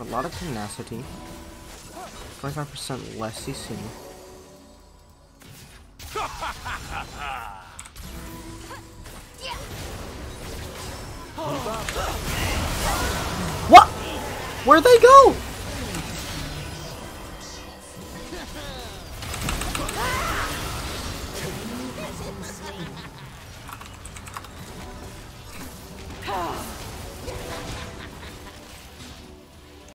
a lot of tenacity. 25% less CC. what? Where'd they go?